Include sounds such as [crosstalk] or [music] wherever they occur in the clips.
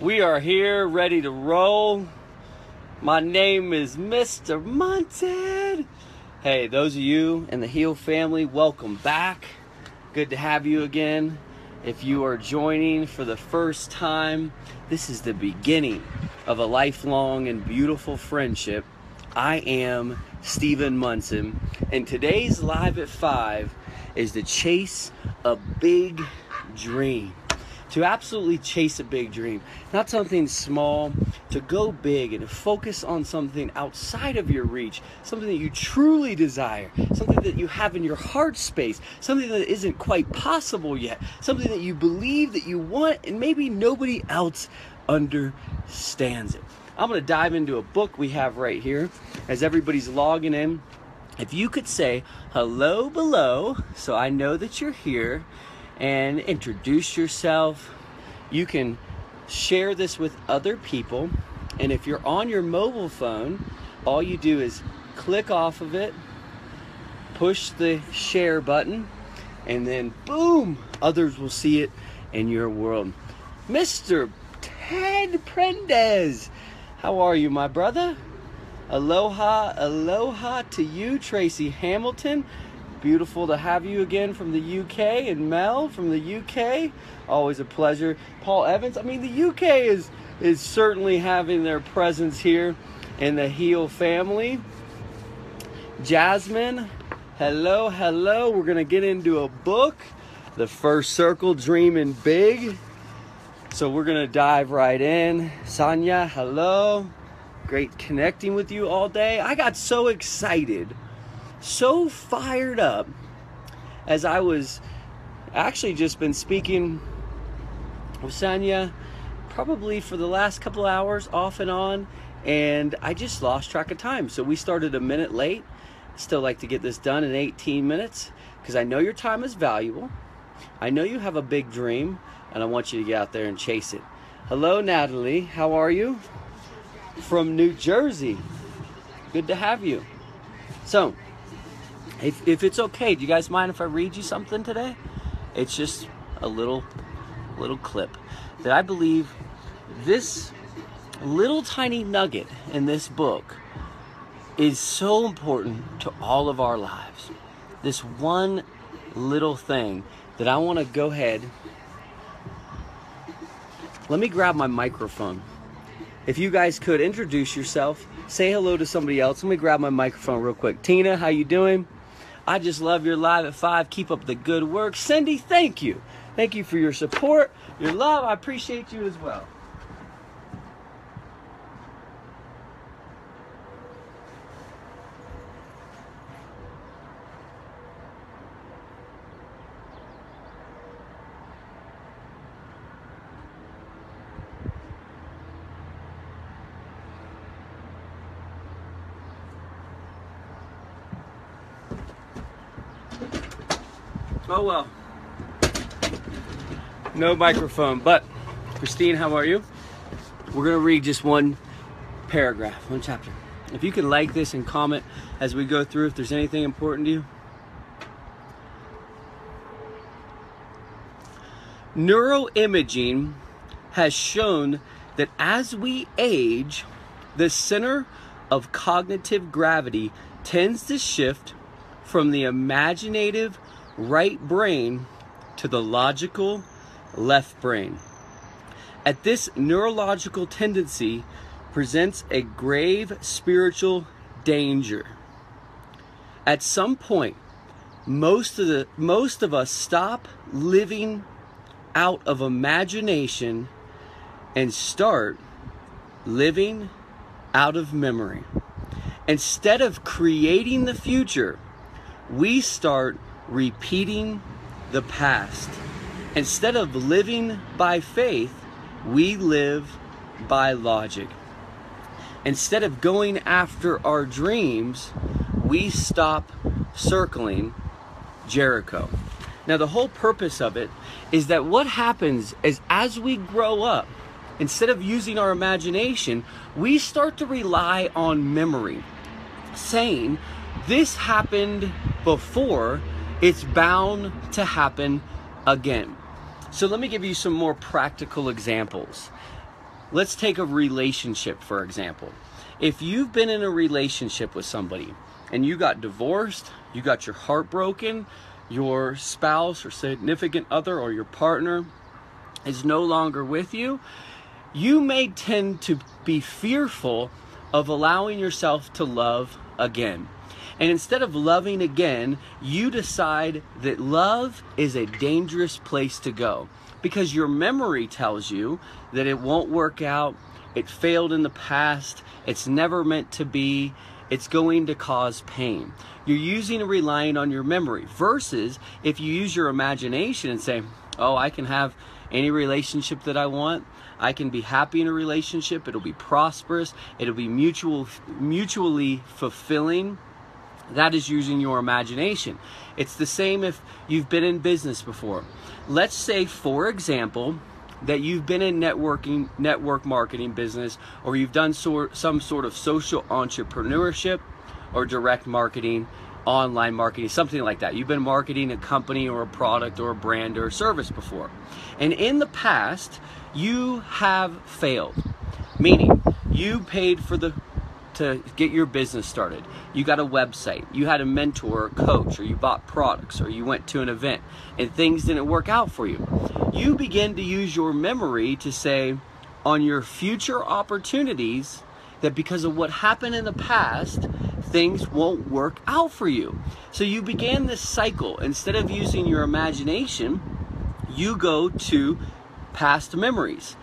We are here ready to roll. My name is Mr. Munted. Hey, those of you in the Heal family, welcome back. Good to have you again. If you are joining for the first time, this is the beginning of a lifelong and beautiful friendship. I am Stephen Munson, and today's Live at 5 is to chase a big dream. To absolutely chase a big dream, not something small, to go big and to focus on something outside of your reach, something that you truly desire, something that you have in your heart space, something that isn't quite possible yet, something that you believe that you want and maybe nobody else understands it. I'm going to dive into a book we have right here as everybody's logging in. If you could say hello below so I know that you're here and introduce yourself, you can share this with other people. And if you're on your mobile phone, all you do is click off of it, push the share button, and then boom, others will see it in your world. Mr. Ted Prendez, how are you, my brother? Aloha, aloha to you, Tracy Hamilton. Beautiful to have you again from the UK and Mel from the UK. Always a pleasure. Paul Evans. I mean, the UK is is certainly having their presence here in the Heal family. Jasmine, hello, hello. We're gonna get into a book, The First Circle, Dreaming Big. So we're gonna dive right in. Sanya, hello. Great connecting with you all day. I got so excited so fired up as I was actually just been speaking with Sanya probably for the last couple hours off and on and I just lost track of time. So we started a minute late. Still like to get this done in 18 minutes because I know your time is valuable. I know you have a big dream and I want you to get out there and chase it. Hello Natalie, how are you? From New Jersey. Good to have you. So, if, if it's okay, do you guys mind if I read you something today? It's just a little little clip that I believe this little tiny nugget in this book is so important to all of our lives. This one little thing that I want to go ahead. Let me grab my microphone. If you guys could introduce yourself, say hello to somebody else. Let me grab my microphone real quick. Tina, how you doing? I just love your live at five. Keep up the good work. Cindy, thank you. Thank you for your support, your love. I appreciate you as well. Oh well. No microphone, but Christine, how are you? We're gonna read just one paragraph, one chapter. If you can like this and comment as we go through if there's anything important to you. Neuroimaging has shown that as we age, the center of cognitive gravity tends to shift from the imaginative right brain to the logical left brain. At this neurological tendency presents a grave spiritual danger. At some point, most of the most of us stop living out of imagination and start living out of memory. Instead of creating the future, we start repeating the past. Instead of living by faith, we live by logic. Instead of going after our dreams, we stop circling Jericho. Now, the whole purpose of it is that what happens is as we grow up, instead of using our imagination, we start to rely on memory, saying, This happened before, it's bound to happen again. So let me give you some more practical examples. let's take a relationship for example. If you've been in a relationship with somebody and you got divorced, you got your heart broken, your spouse or significant other or your partner is no longer with you, you may tend to be fearful of allowing yourself to love again. And instead of loving again, you decide that love is a dangerous place to go because your memory tells you that it won't work out, it failed in the past, it's never meant to be, it's going to cause pain. You're using and relying on your memory versus if you use your imagination and say, oh, I can have any relationship that I want. I can be happy in a relationship. It'll be prosperous. It'll be mutual, mutually fulfilling. That is using your imagination. It's the same if you've been in business before. Let's say, for example, that you've been in networking, network marketing business, or you've done some sort of social entrepreneurship or direct marketing, online marketing, something like that. You've been marketing a company or a product or a brand or a service before. And in the past, you have failed, meaning you paid for the to get your business started. You got a website, you had a mentor or a coach, or you bought products, or you went to an event and things didn't work out for you. You begin to use your memory to say, on your future opportunities, that because of what happened in the past, things won't work out for you. So you began this cycle. Instead of using your imagination, you go to past memories.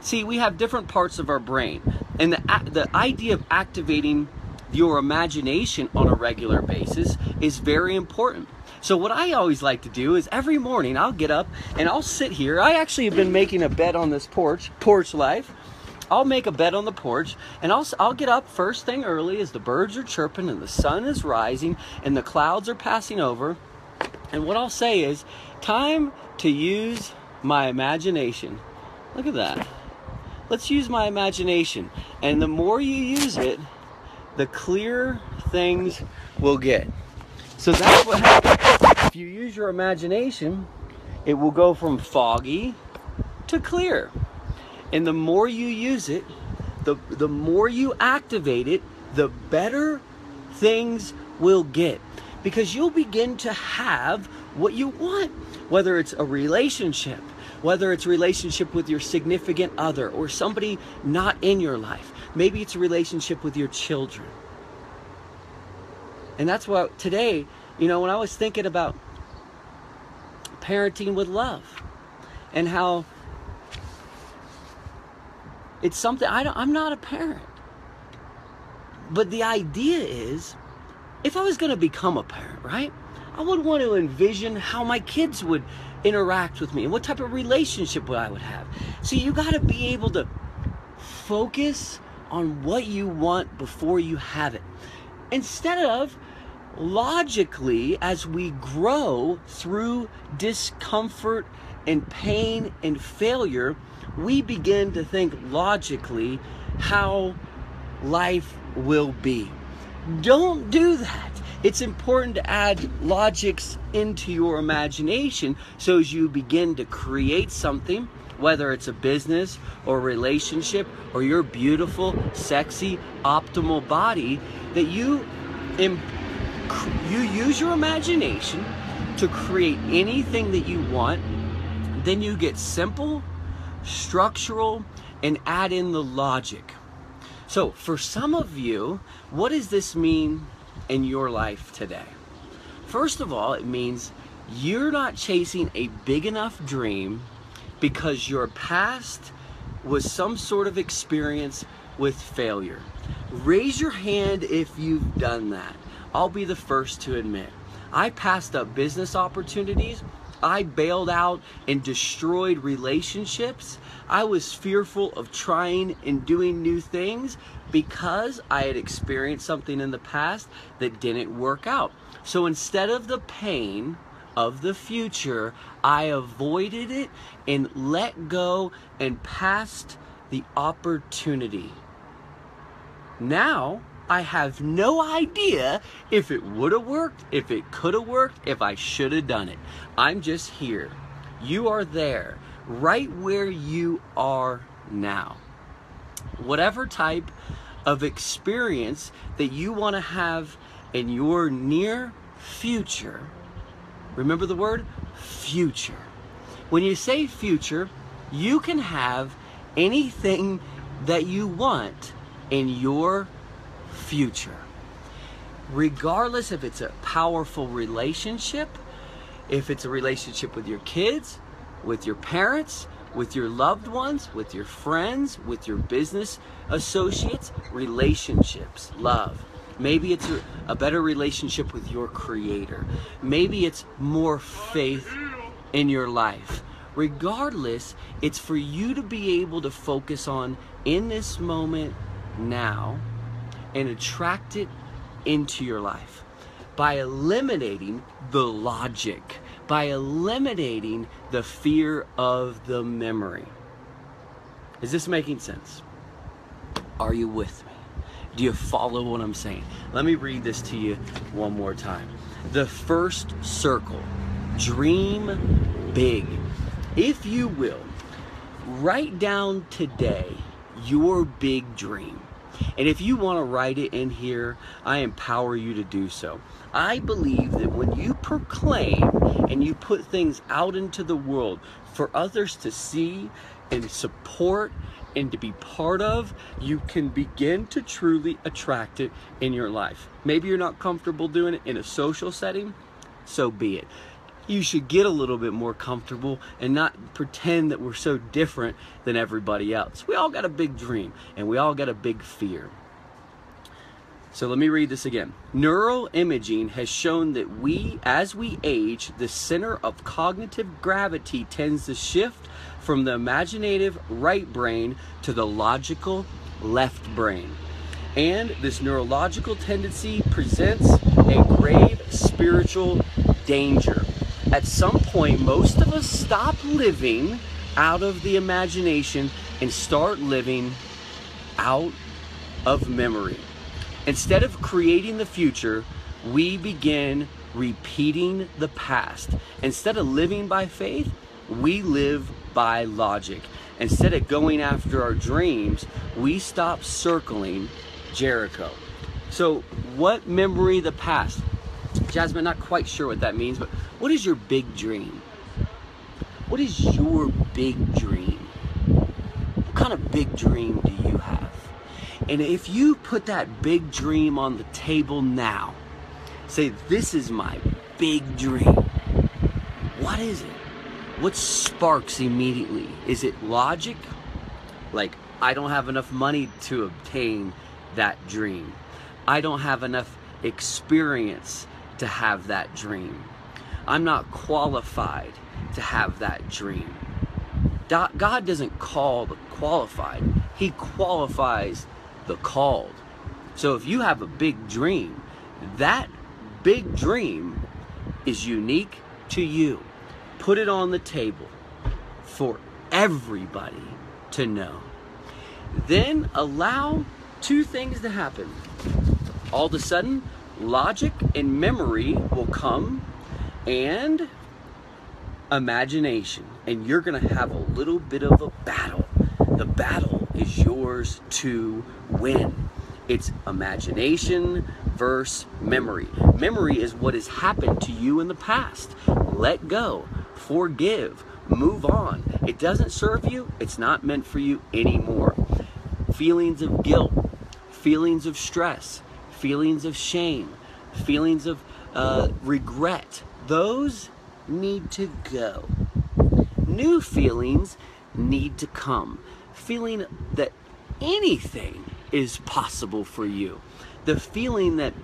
See, we have different parts of our brain, and the, the idea of activating your imagination on a regular basis is very important. So what I always like to do is every morning I'll get up and I'll sit here. I actually have been making a bed on this porch, porch life. I'll make a bed on the porch and I'll, I'll get up first thing early as the birds are chirping and the sun is rising and the clouds are passing over. And what I'll say is, time to use my imagination. Look at that. Let's use my imagination. And the more you use it, the clearer things will get. So that's what happens. If you use your imagination, it will go from foggy to clear. And the more you use it, the, the more you activate it, the better things will get. Because you'll begin to have what you want, whether it's a relationship, whether it's relationship with your significant other or somebody not in your life. Maybe it's a relationship with your children. And that's what today, you know, when I was thinking about parenting with love and how it's something I don't, I'm not a parent. But the idea is if I was going to become a parent, right? I would want to envision how my kids would interact with me and what type of relationship would I would have. So you got to be able to focus on what you want before you have it. Instead of logically, as we grow through discomfort and pain and failure, we begin to think logically how life will be. Don't do that. It's important to add logics into your imagination so as you begin to create something, whether it's a business or relationship or your beautiful, sexy, optimal body, that you you use your imagination to create anything that you want, then you get simple, structural, and add in the logic. So, for some of you, what does this mean in your life today? First of all, it means you're not chasing a big enough dream because your past was some sort of experience with failure. Raise your hand if you've done that. I'll be the first to admit. I passed up business opportunities. I bailed out and destroyed relationships. I was fearful of trying and doing new things because I had experienced something in the past that didn't work out. So instead of the pain of the future, I avoided it and let go and passed the opportunity. Now, I have no idea if it would have worked, if it could have worked, if I should have done it. I'm just here. You are there, right where you are now. whatever type of experience that you want to have in your near future. Remember the word future. When you say future, you can have anything that you want in your future. Regardless if it's a powerful relationship, if it's a relationship with your kids, with your parents, with your loved ones, with your friends, with your business associates, relationships, love. Maybe it's a, better relationship with your creator. Maybe it's more faith in your life. Regardless, it's for you to be able to focus on in this moment now and attract it into your life by eliminating the logic, by eliminating the fear of the memory. Is this making sense? Are you with me? Do you follow what I'm saying? Let me read this to you one more time. The first circle dream big. If you will, write down today your big dream. And if you want to write it in here, I empower you to do so. I believe that when you proclaim and you put things out into the world for others to see and support and to be part of, you can begin to truly attract it in your life. Maybe you're not comfortable doing it in a social setting, so be it. You should get a little bit more comfortable and not pretend that we're so different than everybody else. We all got a big dream and we all got a big fear. So let me read this again. Neural imaging has shown that we, as we age, the center of cognitive gravity tends to shift from the imaginative right brain to the logical left brain. And this neurological tendency presents a grave spiritual danger. At some point, most of us stop living out of the imagination and start living out of memory. Instead of creating the future, we begin repeating the past. Instead of living by faith, we live by logic. Instead of going after our dreams, we stop circling Jericho. So, what memory the past? Jasmine, not quite sure what that means, but what is your big dream? What is your big dream? What kind of big dream do you have? And if you put that big dream on the table now, say, This is my big dream, what is it? What sparks immediately? Is it logic? Like, I don't have enough money to obtain that dream. I don't have enough experience to have that dream. I'm not qualified to have that dream. God doesn't call the qualified, He qualifies the called. So if you have a big dream, that big dream is unique to you. Put it on the table for everybody to know. Then allow two things to happen. All of a sudden, logic and memory will come and imagination. And you're going to have a little bit of a battle. The battle is yours to win. It's imagination versus memory. Memory is what has happened to you in the past. Let go, forgive, move on. It doesn't serve you, it's not meant for you anymore. Feelings of guilt, feelings of stress, feelings of shame, feelings of uh, regret, those need to go. New feelings need to come. Feeling that anything is possible for you, the feeling that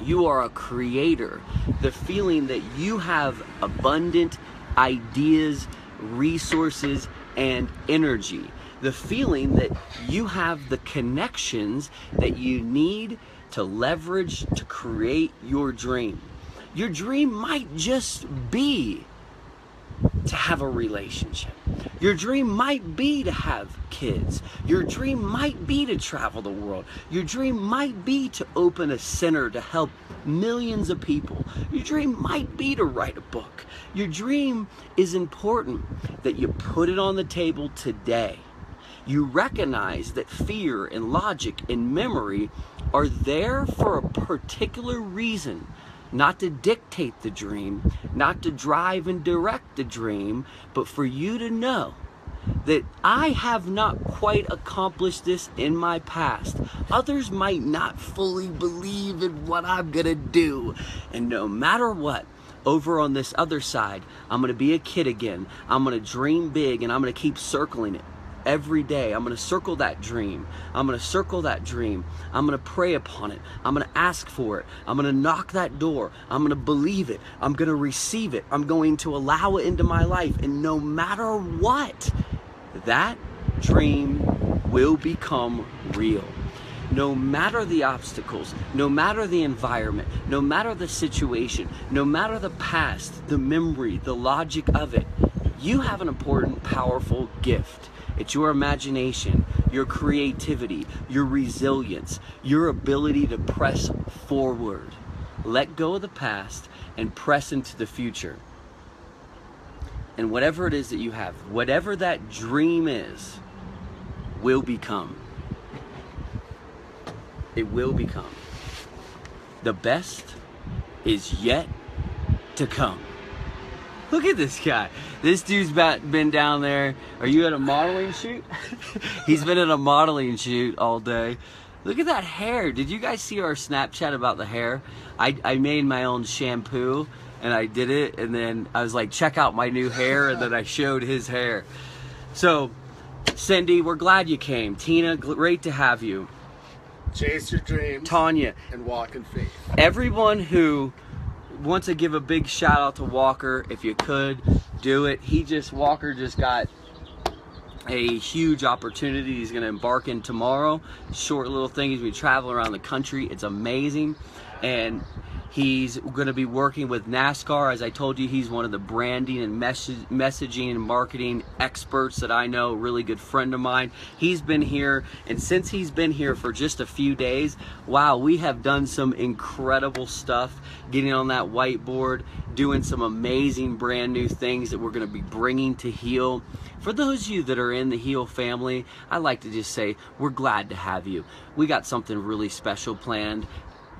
you are a creator, the feeling that you have abundant ideas, resources, and energy, the feeling that you have the connections that you need to leverage to create your dream. Your dream might just be to have a relationship. Your dream might be to have kids. Your dream might be to travel the world. Your dream might be to open a center to help millions of people. Your dream might be to write a book. Your dream is important that you put it on the table today. you recognize that fear and logic and memory are there for a particular reason not to dictate the dream, not to drive and direct the dream, but for you to know that I have not quite accomplished this in my past. Others might not fully believe in what I'm gonna do. And no matter what, over on this other side, I'm gonna be a kid again. I'm gonna dream big and I'm gonna keep circling it every day. I'm going to circle that dream. I'm going to circle that dream. I'm going to pray upon it. I'm going to ask for it. I'm going to knock that door. I'm going to believe it. I'm going to receive it. I'm going to allow it into my life. And no matter what, that dream will become real. No matter the obstacles, no matter the environment, no matter the situation, no matter the past, the memory, the logic of it, you have an important, powerful gift. It's your imagination, your creativity, your resilience, your ability to press forward. Let go of the past and press into the future. And whatever it is that you have, whatever that dream is, will become. It will become. The best is yet to come. [laughs] Look at this guy. This dude's been down there. Are you at a modeling shoot? [laughs] He's been at a modeling shoot all day. Look at that hair. Did you guys see our Snapchat about the hair? I, I made my own shampoo and I did it and then I was like, check out my new hair and then I showed his hair. So, Cindy, we're glad you came. Tina, great to have you. Chase your dreams. Tanya. And walk in faith. Everyone who want to give a big shout out to Walker. If you could do it, he just Walker just got a huge opportunity. He's going to embark in tomorrow. Short little thing. He's going to be traveling around the country. It's amazing, and He's going to be working with NASCAR. As I told you, he's one of the branding and messaging and marketing experts that I know, really good friend of mine. He's been here, and since he's been here for just a few days, wow, we have done some incredible stuff getting on that whiteboard, doing some amazing brand new things that we're going to be bringing to Heal. For those of you that are in the Heal family, I'd like to just say we're glad to have you. We got something really special planned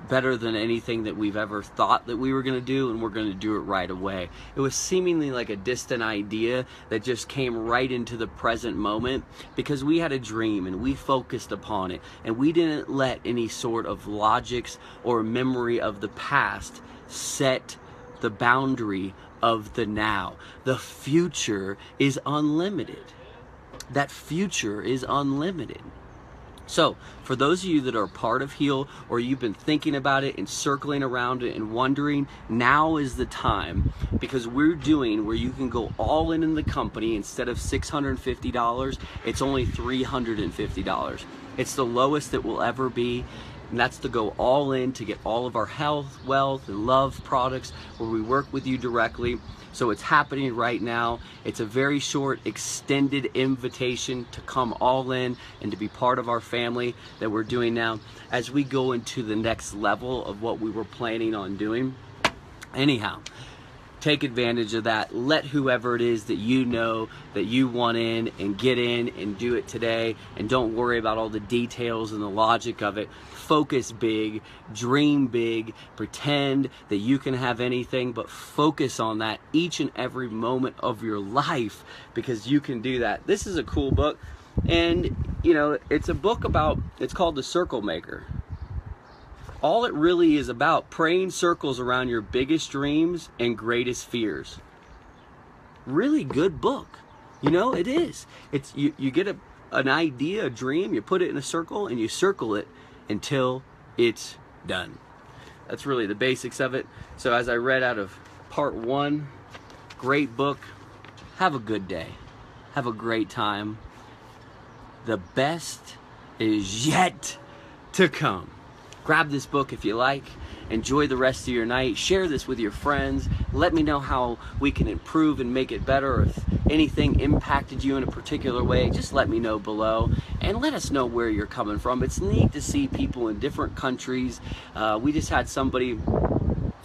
better than anything that we've ever thought that we were going to do, and we're going to do it right away. It was seemingly like a distant idea that just came right into the present moment because we had a dream and we focused upon it, and we didn't let any sort of logics or memory of the past set the boundary of the now. The future is unlimited. That future is unlimited. So, for those of you that are part of Heal or you've been thinking about it and circling around it and wondering, now is the time because we're doing where you can go all in in the company instead of $650, it's only $350. It's the lowest it will ever be and that's to go all in to get all of our health, wealth, and love products where we work with you directly. So it's happening right now. It's a very short, extended invitation to come all in and to be part of our family that we're doing now as we go into the next level of what we were planning on doing. Anyhow, take advantage of that. Let whoever it is that you know that you want in and get in and do it today. And don't worry about all the details and the logic of it. Focus big, dream big, pretend that you can have anything, but focus on that each and every moment of your life because you can do that. This is a cool book. And, you know, it's a book about, it's called The Circle Maker all it really is about praying circles around your biggest dreams and greatest fears. Really good book. You know, it is. It's you, you get a, an idea, a dream, you put it in a circle and you circle it until it's done. That's really the basics of it. So as I read out of part 1, great book. Have a good day. Have a great time. The best is yet to come. Grab this book if you like. Enjoy the rest of your night. Share this with your friends. Let me know how we can improve and make it better. Anything impacted you in a particular way, just let me know below and let us know where you're coming from. It's neat to see people in different countries. Uh, we just had somebody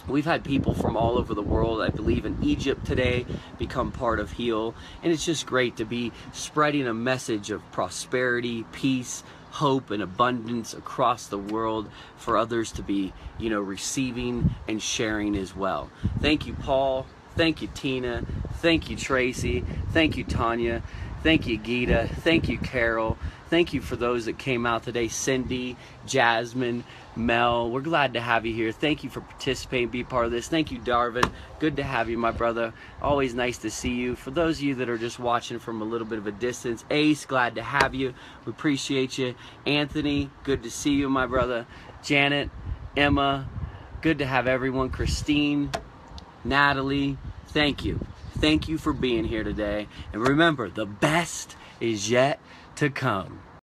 We've had people from all over the world, I believe in Egypt today, become part of Heal. And it's just great to be spreading a message of prosperity, peace, hope, and abundance across the world for others to be, you know, receiving and sharing as well. Thank you, Paul. Thank you, Tina. Thank you, Tracy. Thank you, Tanya. Thank you, Gita. Thank you, Carol. Thank you for those that came out today Cindy, Jasmine, Mel. We're glad to have you here. Thank you for participating, be part of this. Thank you, Darvin. Good to have you, my brother. Always nice to see you. For those of you that are just watching from a little bit of a distance, Ace, glad to have you. We appreciate you. Anthony, good to see you, my brother. Janet, Emma, good to have everyone. Christine, Natalie, thank you. Thank you for being here today. And remember, the best is yet to come.